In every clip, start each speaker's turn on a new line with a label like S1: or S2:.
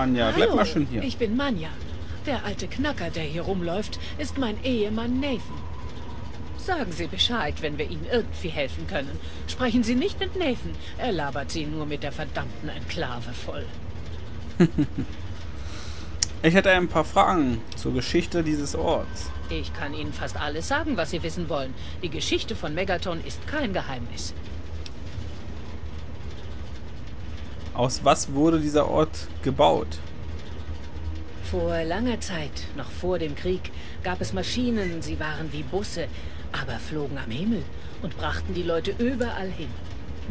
S1: Manja, bleib
S2: Hallo,
S1: mal schön hier.
S2: ich bin Manja. Der alte Knacker, der hier rumläuft, ist mein Ehemann Nathan. Sagen Sie Bescheid, wenn wir Ihnen irgendwie helfen können. Sprechen Sie nicht mit Nathan. Er labert Sie nur mit der verdammten Enklave voll.
S1: Ich hätte ein paar Fragen zur Geschichte dieses Orts.
S2: Ich kann Ihnen fast alles sagen, was Sie wissen wollen. Die Geschichte von Megaton ist kein Geheimnis.
S1: Aus was wurde dieser Ort gebaut?
S2: Vor langer Zeit, noch vor dem Krieg, gab es Maschinen, sie waren wie Busse, aber flogen am Himmel und brachten die Leute überall hin.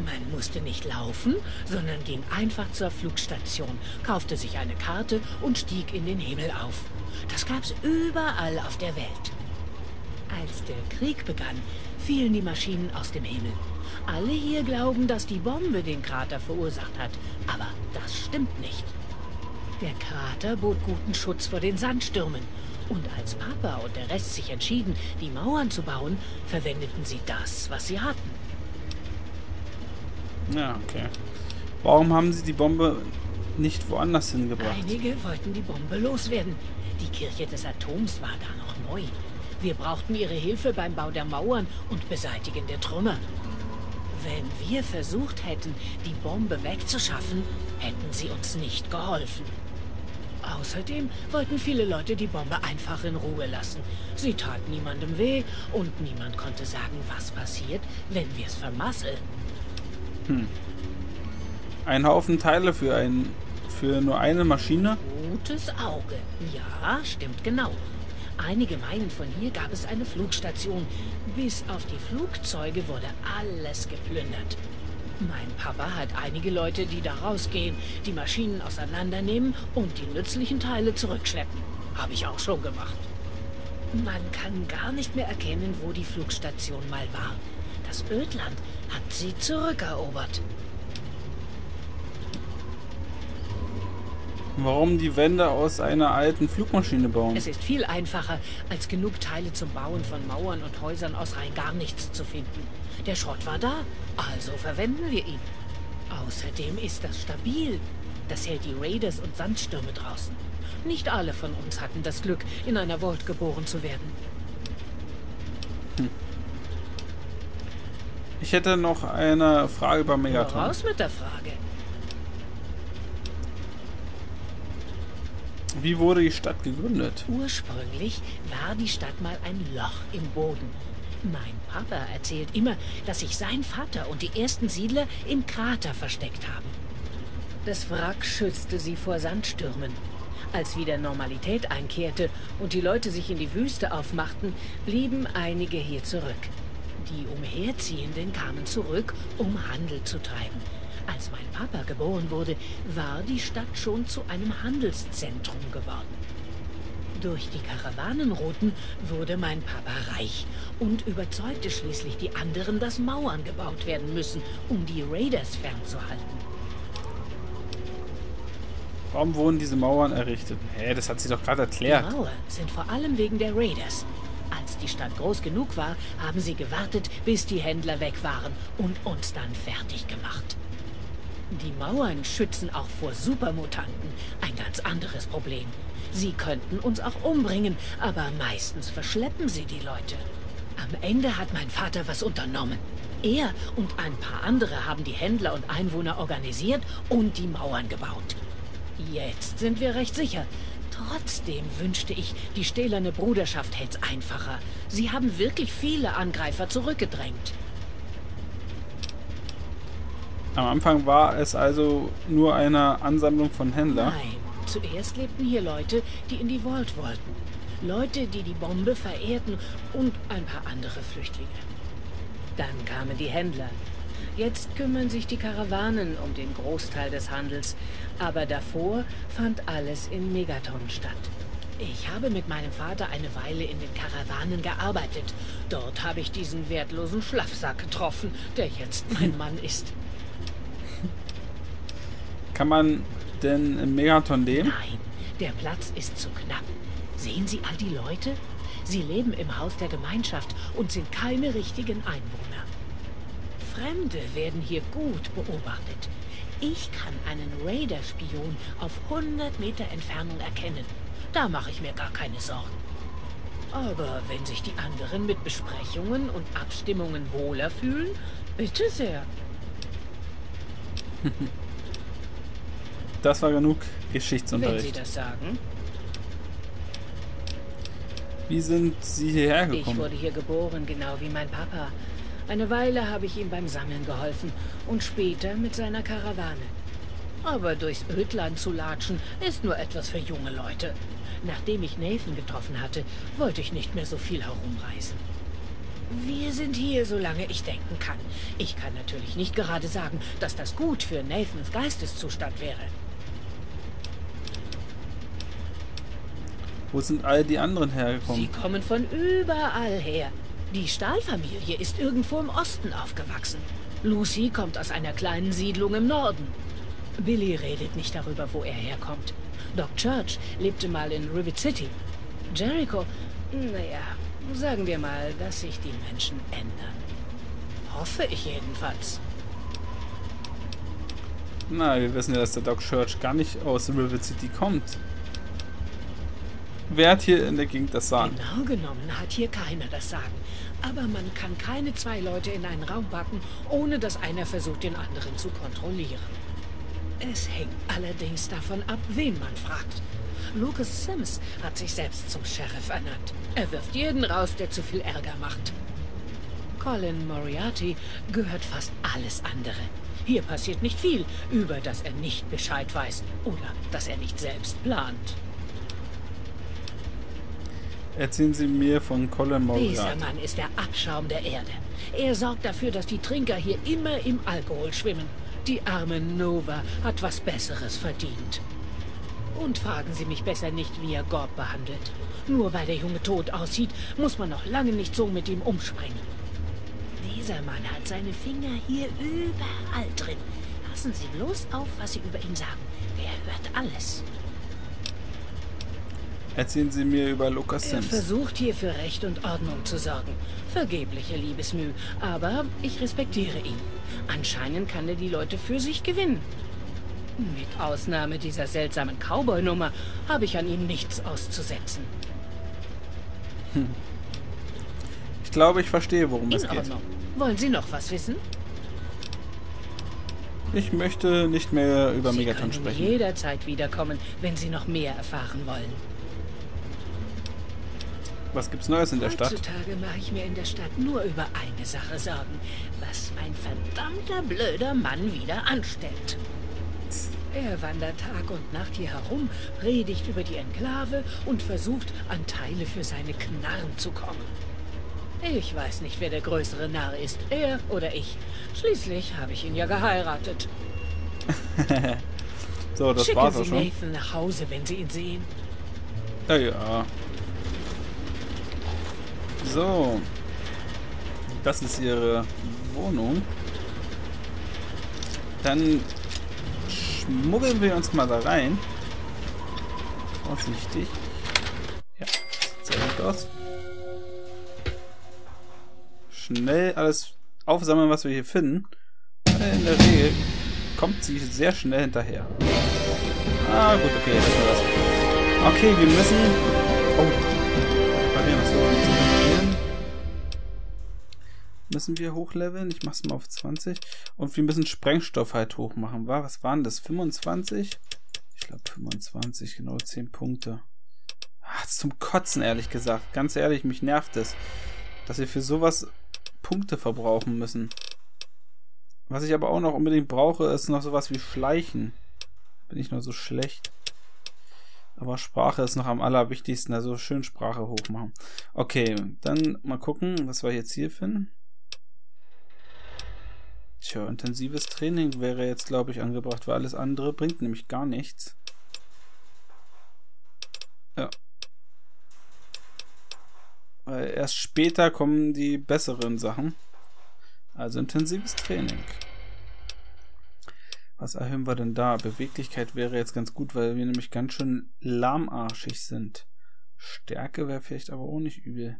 S2: Man musste nicht laufen, sondern ging einfach zur Flugstation, kaufte sich eine Karte und stieg in den Himmel auf. Das gab's überall auf der Welt. Als der Krieg begann, fielen die Maschinen aus dem Himmel. Alle hier glauben, dass die Bombe den Krater verursacht hat, aber das stimmt nicht. Der Krater bot guten Schutz vor den Sandstürmen. Und als Papa und der Rest sich entschieden, die Mauern zu bauen, verwendeten sie das, was sie hatten.
S1: Ja, okay. Warum haben sie die Bombe nicht woanders hingebracht?
S2: Einige wollten die Bombe loswerden. Die Kirche des Atoms war da noch neu. Wir brauchten ihre Hilfe beim Bau der Mauern und Beseitigen der Trümmer. Wenn wir versucht hätten, die Bombe wegzuschaffen, hätten sie uns nicht geholfen. Außerdem wollten viele Leute die Bombe einfach in Ruhe lassen. Sie tat niemandem weh und niemand konnte sagen, was passiert, wenn wir es vermasseln.
S1: Ein Haufen Teile für ein für nur eine Maschine?
S2: Gutes Auge. Ja, stimmt genau. Einige Meilen von hier gab es eine Flugstation. Bis auf die Flugzeuge wurde alles geplündert. Mein Papa hat einige Leute, die da rausgehen, die Maschinen auseinandernehmen und die nützlichen Teile zurückschleppen. Habe ich auch schon gemacht. Man kann gar nicht mehr erkennen, wo die Flugstation mal war. Das Ödland hat sie zurückerobert.
S1: Warum die Wände aus einer alten Flugmaschine bauen?
S2: Es ist viel einfacher, als genug Teile zum Bauen von Mauern und Häusern aus rein gar nichts zu finden. Der Schrott war da, also verwenden wir ihn. Außerdem ist das stabil. Das hält die Raiders und Sandstürme draußen. Nicht alle von uns hatten das Glück, in einer Vault geboren zu werden.
S1: Ich hätte noch eine Frage über Megaton.
S2: Raus mit der Frage.
S1: Wie wurde die Stadt gegründet?
S2: Ursprünglich war die Stadt mal ein Loch im Boden. Mein Papa erzählt immer, dass sich sein Vater und die ersten Siedler im Krater versteckt haben. Das Wrack schützte sie vor Sandstürmen. Als wieder Normalität einkehrte und die Leute sich in die Wüste aufmachten, blieben einige hier zurück. Die Umherziehenden kamen zurück, um Handel zu treiben. Als mein Papa geboren wurde, war die Stadt schon zu einem Handelszentrum geworden. Durch die Karawanenrouten wurde mein Papa reich und überzeugte schließlich die anderen, dass Mauern gebaut werden müssen, um die Raiders fernzuhalten.
S1: Warum wurden diese Mauern errichtet? Hä, das hat sie doch gerade erklärt.
S2: Die Mauern sind vor allem wegen der Raiders. Als die Stadt groß genug war, haben sie gewartet, bis die Händler weg waren und uns dann fertig gemacht. Die Mauern schützen auch vor Supermutanten. Ein ganz anderes Problem. Sie könnten uns auch umbringen, aber meistens verschleppen sie die Leute. Am Ende hat mein Vater was unternommen. Er und ein paar andere haben die Händler und Einwohner organisiert und die Mauern gebaut. Jetzt sind wir recht sicher. Trotzdem wünschte ich, die stählerne Bruderschaft hält's einfacher. Sie haben wirklich viele Angreifer zurückgedrängt.
S1: Am Anfang war es also nur eine Ansammlung von Händlern.
S2: Nein, zuerst lebten hier Leute, die in die Vault wollten. Leute, die die Bombe verehrten und ein paar andere Flüchtlinge. Dann kamen die Händler. Jetzt kümmern sich die Karawanen um den Großteil des Handels, aber davor fand alles in Megaton statt. Ich habe mit meinem Vater eine Weile in den Karawanen gearbeitet. Dort habe ich diesen wertlosen Schlafsack getroffen, der jetzt mein Mann ist.
S1: Kann man denn im Megaton leben?
S2: Nein, der Platz ist zu knapp. Sehen Sie all die Leute? Sie leben im Haus der Gemeinschaft und sind keine richtigen Einwohner. Fremde werden hier gut beobachtet. Ich kann einen Raider-Spion auf 100 Meter Entfernung erkennen. Da mache ich mir gar keine Sorgen. Aber wenn sich die anderen mit Besprechungen und Abstimmungen wohler fühlen, bitte sehr.
S1: Das war genug Geschichtsunterricht.
S2: Wenn Sie das sagen.
S1: Wie sind Sie hierher gekommen?
S2: Ich wurde hier geboren, genau wie mein Papa. Eine Weile habe ich ihm beim Sammeln geholfen und später mit seiner Karawane. Aber durchs Ödland zu latschen ist nur etwas für junge Leute. Nachdem ich Nathan getroffen hatte, wollte ich nicht mehr so viel herumreisen. Wir sind hier, solange ich denken kann. Ich kann natürlich nicht gerade sagen, dass das gut für Nathans Geisteszustand wäre.
S1: Wo sind all die anderen hergekommen?
S2: Sie kommen von überall her. Die Stahlfamilie ist irgendwo im Osten aufgewachsen. Lucy kommt aus einer kleinen Siedlung im Norden. Billy redet nicht darüber, wo er herkommt. Doc Church lebte mal in Rivet City. Jericho, naja, sagen wir mal, dass sich die Menschen ändern. Hoffe ich jedenfalls.
S1: Na, wir wissen ja, dass der Doc Church gar nicht aus Rivet City kommt. Wer hat hier in der Gegend das Sagen?
S2: Genau genommen hat hier keiner das Sagen. Aber man kann keine zwei Leute in einen Raum packen, ohne dass einer versucht, den anderen zu kontrollieren. Es hängt allerdings davon ab, wen man fragt. Lucas Sims hat sich selbst zum Sheriff ernannt. Er wirft jeden raus, der zu viel Ärger macht. Colin Moriarty gehört fast alles andere. Hier passiert nicht viel, über das er nicht Bescheid weiß oder das er nicht selbst plant.
S1: Erzählen Sie mir von Colin Moriarty.
S2: Dieser Mann ist der Abschaum der Erde. Er sorgt dafür, dass die Trinker hier immer im Alkohol schwimmen. Die arme Nova hat was Besseres verdient. Und fragen Sie mich besser nicht, wie er Gorb behandelt. Nur weil der Junge tot aussieht, muss man noch lange nicht so mit ihm umspringen. Dieser Mann hat seine Finger hier überall drin. Passen Sie bloß auf, was Sie über ihn sagen. Er hört alles.
S1: Erzählen Sie mir über Lucas
S2: Er
S1: Sims.
S2: versucht hier für Recht und Ordnung zu sorgen. Vergebliche Liebesmüh, aber ich respektiere ihn. Anscheinend kann er die Leute für sich gewinnen. Mit Ausnahme dieser seltsamen Cowboy-Nummer habe ich an ihm nichts auszusetzen.
S1: Ich glaube, ich verstehe, worum es
S2: In
S1: geht.
S2: Ordnung. Wollen Sie noch was wissen?
S1: Ich möchte nicht mehr über
S2: Sie
S1: Megaton sprechen.
S2: jederzeit wiederkommen, wenn Sie noch mehr erfahren wollen.
S1: Was gibt's Neues in der Stadt?
S2: Heutzutage mache ich mir in der Stadt nur über eine Sache Sorgen. Was mein verdammter blöder Mann wieder anstellt. Er wandert Tag und Nacht hier herum, predigt über die Enklave und versucht, an Teile für seine Knarren zu kommen. Ich weiß nicht, wer der größere Narr ist, er oder ich. Schließlich habe ich ihn ja geheiratet.
S1: So, das
S2: Schicken
S1: war's
S2: Sie
S1: auch schon.
S2: Nathan nach Hause, wenn Sie ihn sehen.
S1: Ja, ja. So. Das ist ihre Wohnung. Dann schmuggeln wir uns mal da rein. Vorsichtig. Ja, sieht sehr gut aus. Schnell alles aufsammeln, was wir hier finden. In der Regel kommt sie sehr schnell hinterher. Ah, gut, okay, das war das. Okay, wir müssen. Oh. Müssen wir hochleveln? Ich mach's mal auf 20. Und wir müssen Sprengstoff halt hochmachen. War, was waren das? 25? Ich glaube 25, genau 10 Punkte. Ach, zum Kotzen, ehrlich gesagt. Ganz ehrlich, mich nervt es, dass wir für sowas Punkte verbrauchen müssen. Was ich aber auch noch unbedingt brauche, ist noch sowas wie Schleichen. Bin ich nur so schlecht. Aber Sprache ist noch am allerwichtigsten, also schön Sprache hochmachen. Okay, dann mal gucken, was wir jetzt hier finden. Tja, intensives Training wäre jetzt, glaube ich, angebracht, weil alles andere bringt nämlich gar nichts. Ja. Weil erst später kommen die besseren Sachen. Also intensives Training. Was erhöhen wir denn da? Beweglichkeit wäre jetzt ganz gut, weil wir nämlich ganz schön lahmarschig sind. Stärke wäre vielleicht aber auch nicht übel.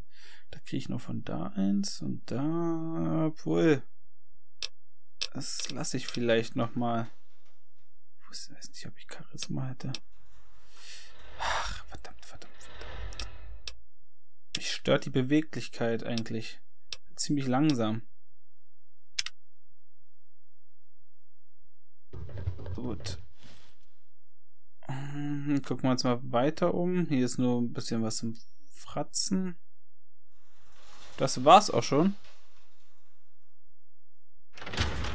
S1: Da kriege ich noch von da eins und da. Obwohl. Das lasse ich vielleicht nochmal. Ich weiß nicht, ob ich Charisma hätte. Ach, verdammt, verdammt, verdammt. Mich stört die Beweglichkeit eigentlich. Ziemlich langsam. Gut. Hm, gucken wir uns mal weiter um. Hier ist nur ein bisschen was zum Fratzen. Das war's auch schon.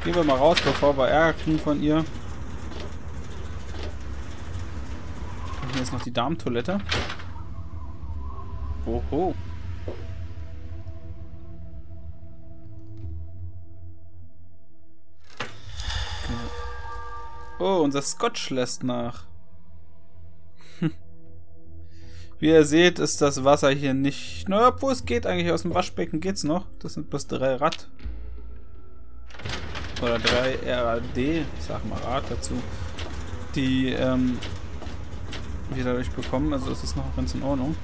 S1: Gehen wir mal raus, bevor wir Ärger kriegen von ihr. Und hier ist noch die Darmtoilette. Oho. Oh, unser Scotch lässt nach. Wie ihr seht, ist das Wasser hier nicht... Naja, obwohl es geht eigentlich aus dem Waschbecken geht's noch. Das sind bloß drei Rad. Oder drei RAD, ich sag mal Rad dazu, die ähm, wir dadurch bekommen. Also ist es noch ganz in Ordnung.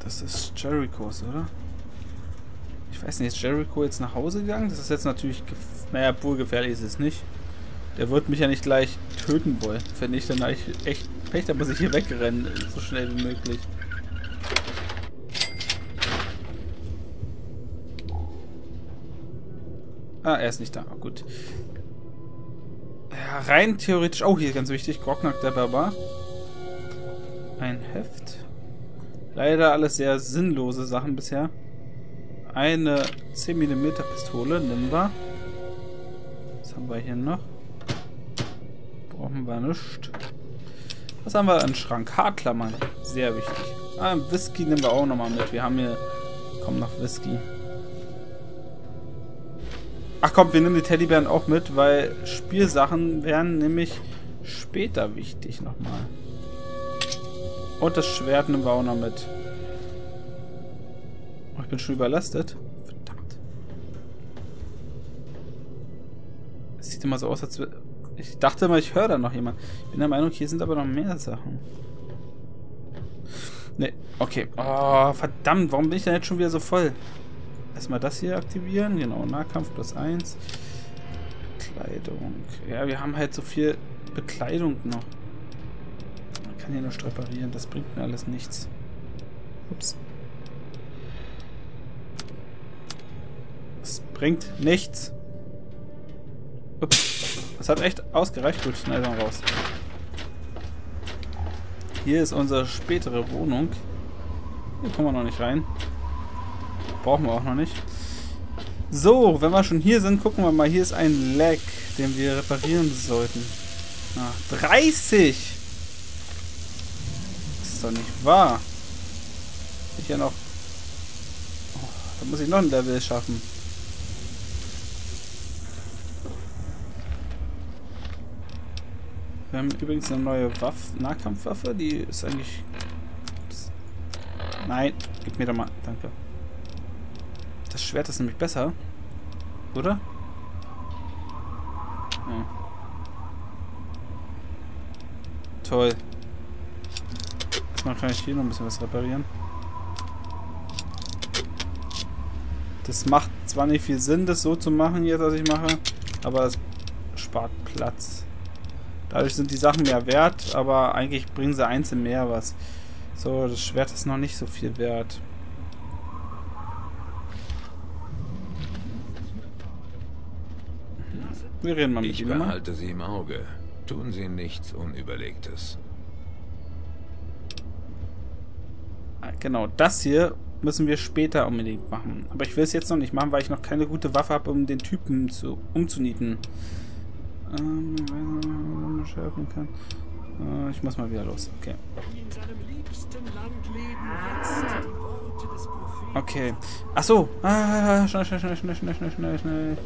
S1: Das ist Jerichos, oder? Ich weiß nicht, ist Jericho jetzt nach Hause gegangen? Das ist jetzt natürlich... Naja, pur gefährlich ist es nicht. Der wird mich ja nicht gleich töten wollen. Wenn ich dann echt, echt Pech, dann muss ich hier wegrennen, so schnell wie möglich. Ah, er ist nicht da. Oh, gut. Ja, rein theoretisch... Oh, hier ganz wichtig. Grognak der Barbar. Ein Heft. Leider alles sehr sinnlose Sachen bisher. Eine 10mm Pistole. Nehmen wir. Was haben wir hier noch? Brauchen wir nicht. Was haben wir? Ein Schrank. Haarklammern. Sehr wichtig. Ah, Whisky nehmen wir auch nochmal mit. Wir haben hier... Kommt noch Whisky. Ach komm, wir nehmen die Teddybären auch mit, weil Spielsachen wären nämlich später wichtig nochmal. Und das Schwert nehmen wir auch noch mit. Oh, ich bin schon überlastet. Verdammt. Es sieht immer so aus, als... Ich dachte mal, ich höre da noch jemand. Ich bin der Meinung, hier sind aber noch mehr Sachen. Ne, okay. Oh, verdammt, warum bin ich denn jetzt schon wieder so voll? Erstmal das hier aktivieren. Genau, Nahkampf plus 1. Bekleidung. Ja, wir haben halt so viel Bekleidung noch. Man kann hier nur reparieren. Das bringt mir alles nichts. Ups. Das bringt nichts. Ups. Das hat echt ausgereicht. Gut, schnell mal raus. Hier ist unsere spätere Wohnung. Hier kommen wir noch nicht rein. Brauchen wir auch noch nicht. So, wenn wir schon hier sind, gucken wir mal. Hier ist ein Lag, den wir reparieren sollten. Ach, 30! Das ist doch nicht wahr. Ich ja noch... Oh, da muss ich noch ein Level schaffen. Wir haben übrigens eine neue Waffe, Nahkampfwaffe, die ist eigentlich... Nein, gib mir doch mal, danke. Das Schwert ist nämlich besser. Oder? Ja. Toll. Erstmal kann ich hier noch ein bisschen was reparieren. Das macht zwar nicht viel Sinn, das so zu machen jetzt, was ich mache, aber es spart Platz. Dadurch sind die Sachen mehr wert, aber eigentlich bringen sie einzeln mehr was. So, das Schwert ist noch nicht so viel wert. Wir reden mal mit
S3: Ich behalte Sie im Auge. Tun Sie nichts Unüberlegtes.
S1: Ah, genau, das hier müssen wir später unbedingt machen. Aber ich will es jetzt noch nicht machen, weil ich noch keine gute Waffe habe, um den Typen zu, umzunieten. Ähm, nicht, schärfen kann. Äh, ich muss mal wieder los. Okay. Okay. Ach so. Ah, schnell, schnell, schnell, schnell, schnell, schnell, schnell.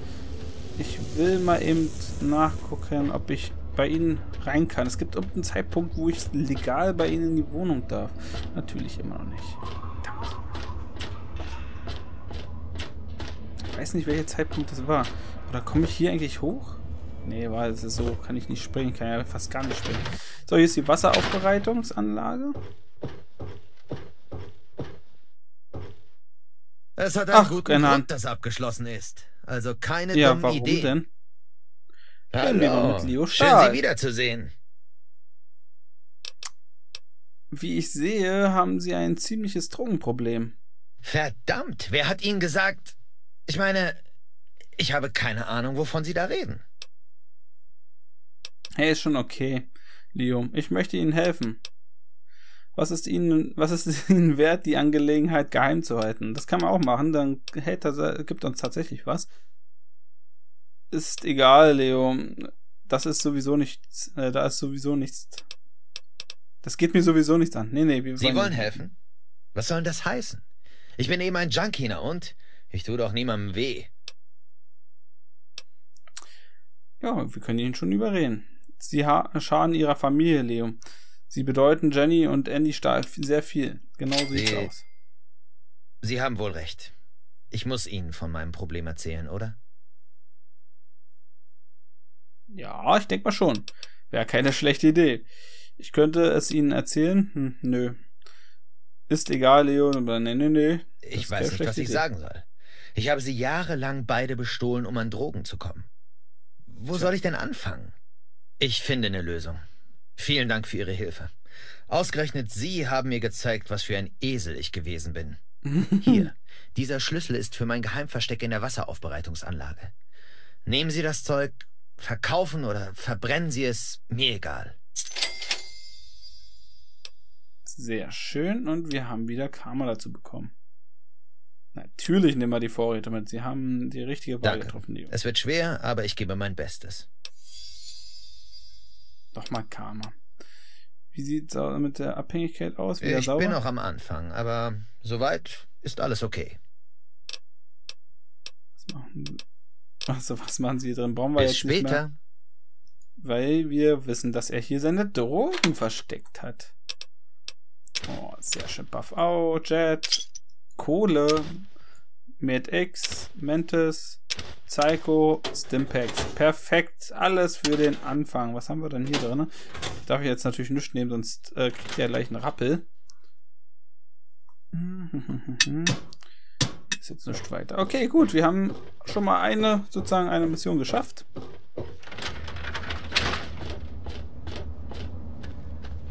S1: Ich will mal eben nachgucken, ob ich bei Ihnen rein kann. Es gibt irgendeinen Zeitpunkt, wo ich legal bei Ihnen in die Wohnung darf. Natürlich immer noch nicht. Verdammt. Ich weiß nicht, welcher Zeitpunkt das war. Oder komme ich hier eigentlich hoch? Nee, weil es so kann ich nicht springen. Ich kann ja fast gar nicht springen. So, hier ist die Wasseraufbereitungsanlage.
S4: Es hat einen
S1: Ach,
S4: guten
S1: Ahnung.
S4: Grund, dass abgeschlossen ist. Also keine
S1: Ja,
S4: dummen
S1: warum
S4: Ideen.
S1: denn?
S4: Hallo.
S1: mit Leo
S4: Schön,
S1: Stahl.
S4: Sie wiederzusehen.
S1: Wie ich sehe, haben Sie ein ziemliches Drogenproblem.
S4: Verdammt, wer hat Ihnen gesagt... Ich meine, ich habe keine Ahnung, wovon Sie da reden.
S1: Hey, ist schon okay, Leo. Ich möchte Ihnen helfen. Was ist Ihnen, was ist Ihnen wert, die Angelegenheit geheim zu halten? Das kann man auch machen, dann hält das, gibt uns tatsächlich was. Ist egal, Leo. Das ist sowieso nichts, äh, da ist sowieso nichts. Das geht mir sowieso nichts an. Nee, nee, wir
S4: Sie wollen helfen? Was soll denn das heißen? Ich bin eben ein Junkie, na und? Ich tue doch niemandem weh.
S1: Ja, wir können ihn schon überreden. Sie ha- schaden ihrer Familie, Leo. Sie bedeuten Jenny und Andy Stahl sehr viel. Genau so sieht's
S4: Sie-
S1: aus.
S4: Sie haben wohl recht. Ich muss Ihnen von meinem Problem erzählen, oder?
S1: Ja, ich denke mal schon. Wäre keine schlechte Idee. Ich könnte es Ihnen erzählen? Hm, nö. Ist egal, Leo, aber nee, nee, nee. Das
S4: Ich weiß nicht, was ich
S1: Idee.
S4: sagen soll. Ich habe sie jahrelang beide bestohlen, um an Drogen zu kommen. Wo
S1: Tja.
S4: soll ich denn anfangen? Ich finde eine Lösung. Vielen Dank für Ihre Hilfe. Ausgerechnet Sie haben mir gezeigt, was für ein Esel ich gewesen bin. Hier, dieser Schlüssel ist für mein Geheimversteck in der Wasseraufbereitungsanlage. Nehmen Sie das Zeug, verkaufen oder verbrennen Sie es, mir egal.
S1: Sehr schön und wir haben wieder Karma dazu bekommen. Natürlich nehmen wir die Vorräte mit. Sie haben die richtige Wahl getroffen.
S4: Es wird schwer, aber ich gebe mein Bestes.
S1: Nochmal Karma. Wie sieht's au- mit der Abhängigkeit aus? Wieder
S4: Ich
S1: sauber?
S4: bin noch am Anfang, aber soweit ist alles okay.
S1: Was machen, also, was machen Sie drin? Brauchen wir
S4: Bis
S1: jetzt nicht mehr,
S4: später.
S1: weil wir wissen, dass er hier seine Drogen versteckt hat. Oh, sehr schön. Buff out, Jet, Kohle, MedX, Mantis, Psycho, Stimpaks. Perfekt. Alles für den Anfang. Was haben wir denn hier drin? Darf ich jetzt natürlich nichts nehmen, sonst äh, kriegt er gleich einen Rappel. Ist jetzt nicht weiter. Okay, gut. Wir haben schon mal eine, sozusagen eine Mission geschafft.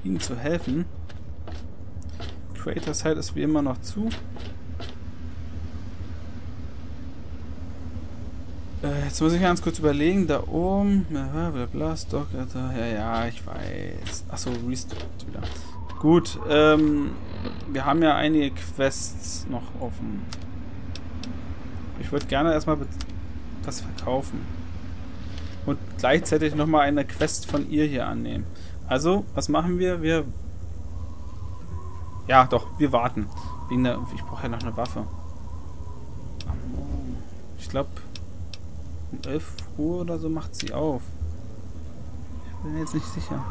S1: Ihnen zu helfen. Creator Site ist wie immer noch zu. Äh, jetzt muss ich ganz kurz überlegen. Da oben. Ja, bla bla, Stock. Ja, ja, ich weiß. Achso, Restart wieder. Gut, ähm. Wir haben ja einige Quests noch offen. Ich würde gerne erstmal was verkaufen. Und gleichzeitig nochmal eine Quest von ihr hier annehmen. Also, was machen wir? Wir. Ja, doch, wir warten. Wegen der, ich brauche ja noch eine Waffe. Ich glaube, um 11 Uhr oder so macht sie auf. Ich bin jetzt nicht sicher.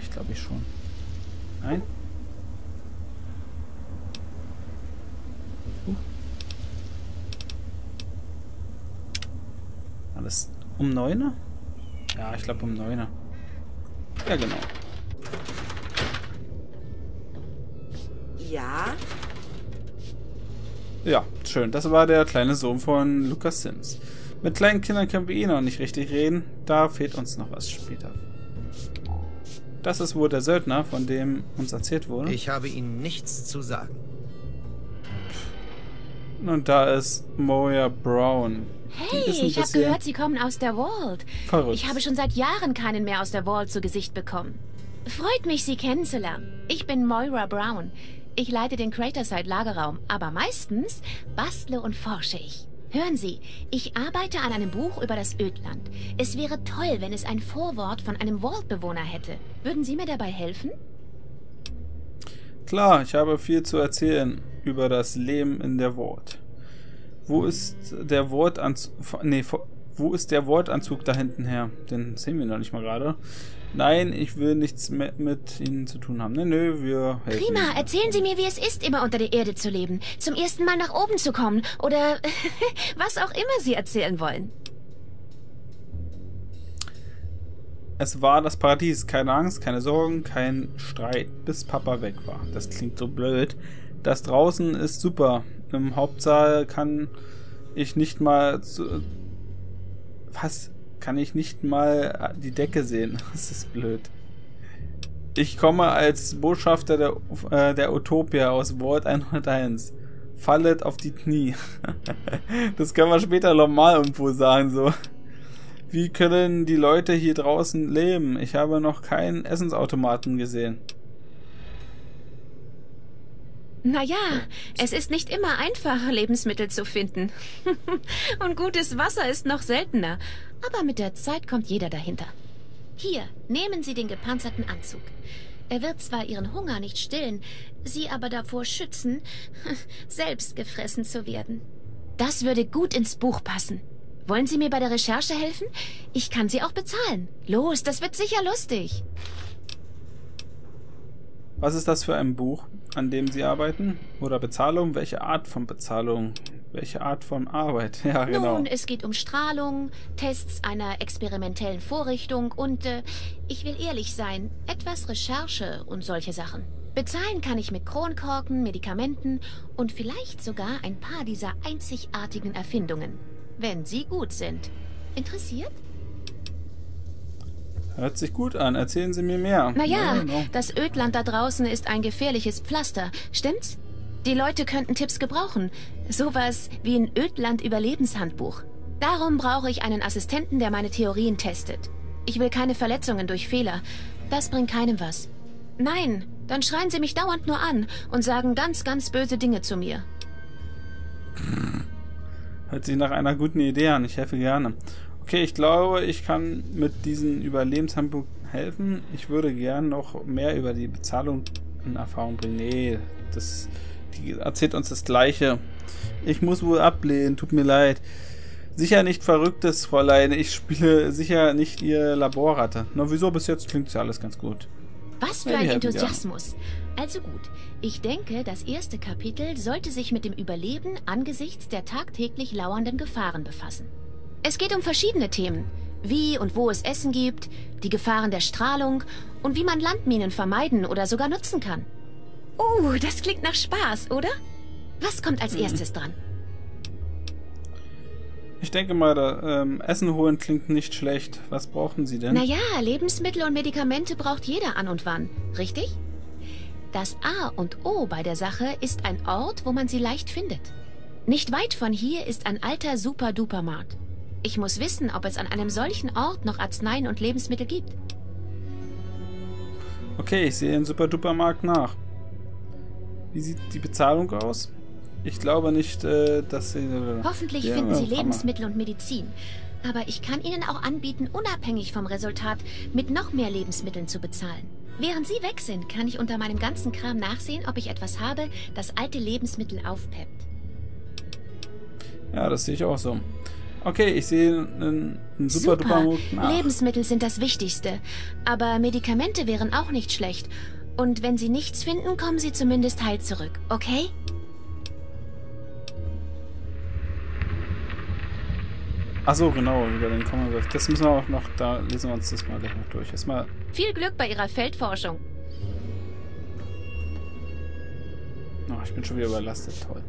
S1: Ich glaube ich schon. Nein? Alles um 9? Ja, ich glaube um 9. Ja, genau.
S5: Ja?
S1: Ja, schön. Das war der kleine Sohn von Lucas Sims. Mit kleinen Kindern können wir eh noch nicht richtig reden. Da fehlt uns noch was später. Das ist wohl der Söldner, von dem uns erzählt wurde.
S4: Ich habe Ihnen nichts zu sagen.
S1: Und da ist Moya Brown.
S6: Hey, ich habe gehört, Sie kommen aus der Vault.
S1: Verrückt.
S6: Ich habe schon seit Jahren keinen mehr aus der Vault zu Gesicht bekommen. Freut mich, Sie kennenzulernen. Ich bin Moira Brown. Ich leite den Craterside Lagerraum, aber meistens bastle und forsche ich. Hören Sie, ich arbeite an einem Buch über das Ödland. Es wäre toll, wenn es ein Vorwort von einem Vault-Bewohner hätte. Würden Sie mir dabei helfen?
S1: Klar, ich habe viel zu erzählen über das Leben in der Vault. Wo ist der Wortanzug? Nee, vor- wo ist der Wortanzug da hinten her? Den sehen wir noch nicht mal gerade. Nein, ich will nichts mit Ihnen zu tun haben. Nee, nö, wir helfen.
S6: Prima,
S1: Ihnen.
S6: erzählen Sie mir, wie es ist, immer unter der Erde zu leben. Zum ersten Mal nach oben zu kommen. Oder was auch immer Sie erzählen wollen.
S1: Es war das Paradies. Keine Angst, keine Sorgen, kein Streit, bis Papa weg war. Das klingt so blöd. Das draußen ist super. Im Hauptsaal kann ich nicht mal zu, was? Kann ich nicht mal die Decke sehen? Das ist blöd. Ich komme als Botschafter der, äh, der Utopia aus Wort 101. Fallet auf die Knie. das können wir später nochmal irgendwo sagen, so. Wie können die Leute hier draußen leben? Ich habe noch keinen Essensautomaten gesehen.
S6: Naja, es ist nicht immer einfach, Lebensmittel zu finden. Und gutes Wasser ist noch seltener. Aber mit der Zeit kommt jeder dahinter. Hier, nehmen Sie den gepanzerten Anzug. Er wird zwar Ihren Hunger nicht stillen, Sie aber davor schützen, selbst gefressen zu werden. Das würde gut ins Buch passen. Wollen Sie mir bei der Recherche helfen? Ich kann Sie auch bezahlen. Los, das wird sicher lustig.
S1: Was ist das für ein Buch, an dem Sie arbeiten? Oder Bezahlung? Welche Art von Bezahlung? Welche Art von Arbeit? Ja, genau.
S6: Nun, es geht um Strahlung, Tests einer experimentellen Vorrichtung und, äh, ich will ehrlich sein, etwas Recherche und solche Sachen. Bezahlen kann ich mit Kronkorken, Medikamenten und vielleicht sogar ein paar dieser einzigartigen Erfindungen. Wenn sie gut sind. Interessiert?
S1: Hört sich gut an. Erzählen Sie mir mehr.
S6: Naja, ja, genau. das Ödland da draußen ist ein gefährliches Pflaster. Stimmt's? Die Leute könnten Tipps gebrauchen. Sowas wie ein Ödland-Überlebenshandbuch. Darum brauche ich einen Assistenten, der meine Theorien testet. Ich will keine Verletzungen durch Fehler. Das bringt keinem was. Nein, dann schreien sie mich dauernd nur an und sagen ganz, ganz böse Dinge zu mir.
S1: Hört sich nach einer guten Idee an. Ich helfe gerne. Okay, ich glaube, ich kann mit diesem Überlebenshandbuch helfen. Ich würde gern noch mehr über die Bezahlung in Erfahrung bringen. Nee, das die erzählt uns das Gleiche. Ich muss wohl ablehnen, tut mir leid. Sicher nicht verrücktes Fräulein, ich spiele sicher nicht ihr Laborratte. Na wieso, bis jetzt klingt ja alles ganz gut.
S6: Was für ein Enthusiasmus. Also gut, ich denke, das erste Kapitel sollte sich mit dem Überleben angesichts der tagtäglich lauernden Gefahren befassen. Es geht um verschiedene Themen. Wie und wo es Essen gibt, die Gefahren der Strahlung und wie man Landminen vermeiden oder sogar nutzen kann. Oh, das klingt nach Spaß, oder? Was kommt als mhm. erstes dran?
S1: Ich denke mal, da, ähm, Essen holen klingt nicht schlecht. Was brauchen Sie denn?
S6: Naja, Lebensmittel und Medikamente braucht jeder an und wann, richtig? Das A und O bei der Sache ist ein Ort, wo man sie leicht findet. Nicht weit von hier ist ein alter Super-Duper-Markt. Ich muss wissen, ob es an einem solchen Ort noch Arzneien und Lebensmittel gibt.
S1: Okay, ich sehe den Super-Duper-Markt nach. Wie sieht die Bezahlung aus? Ich glaube nicht, äh, dass Sie... Äh,
S6: Hoffentlich ja, finden Sie Lebensmittel und Medizin. Aber ich kann Ihnen auch anbieten, unabhängig vom Resultat mit noch mehr Lebensmitteln zu bezahlen. Während Sie weg sind, kann ich unter meinem ganzen Kram nachsehen, ob ich etwas habe, das alte Lebensmittel aufpeppt.
S1: Ja, das sehe ich auch so. Okay, ich sehe einen, einen super, super.
S6: Duper Lebensmittel sind das Wichtigste. Aber Medikamente wären auch nicht schlecht. Und wenn Sie nichts finden, kommen Sie zumindest heil zurück, okay?
S1: Achso, genau, über den Commonwealth. Das müssen wir auch noch, da lesen wir uns das mal gleich noch durch. Erstmal.
S6: Viel Glück bei Ihrer Feldforschung.
S1: Oh, ich bin schon wieder überlastet, toll.